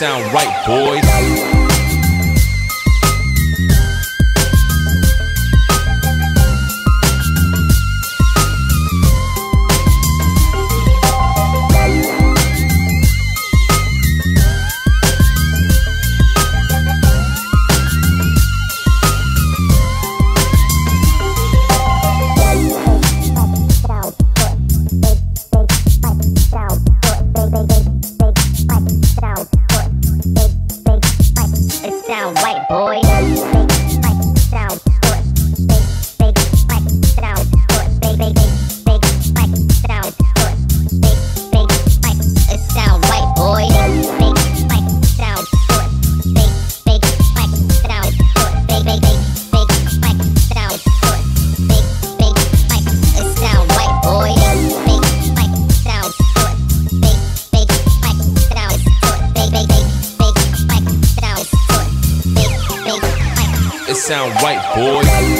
Sound right, boys. It sound right, boys.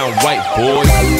Sound right.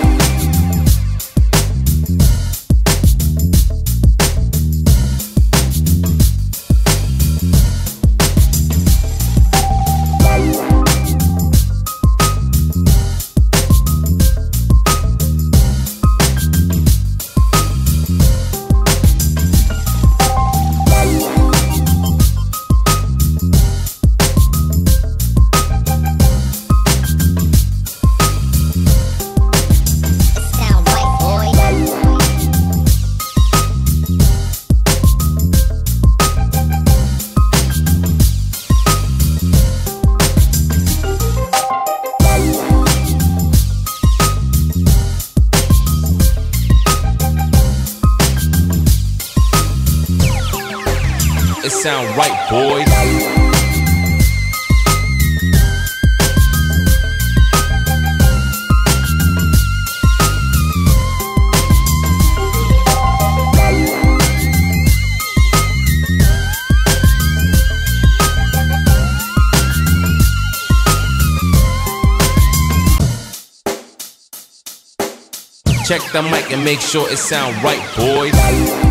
It sound right, boys. Check the mic and make sure it sound right, boys.